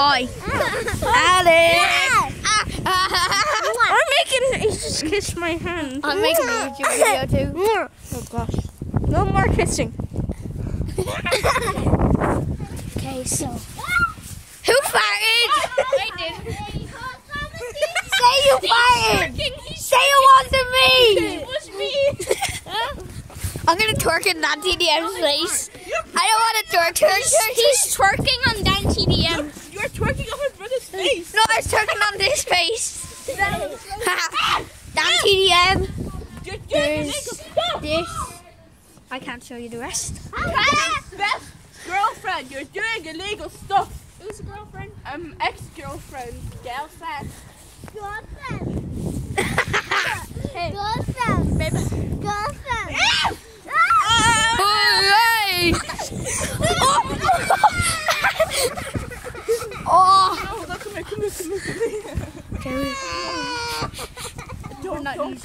hi. Alex. I'm making. He just kissed my hand. I'm making a YouTube video too. Oh gosh. No more kissing. Okay, so. Who farted? I did. Say you farted. Say it wasn't me. was me. I'm gonna twerk in oh, that TDM's face. I don't want to twerk her. He's twerking on Dan TDM. You're twerking on his brother's face. No, I was twerking on this face. Dan TDM. You're There's this. I can't show you the rest. Best girlfriend, you're doing illegal stuff. Who's a girlfriend? Um, ex-girlfriend, girlfriend. Hey. Oh, look,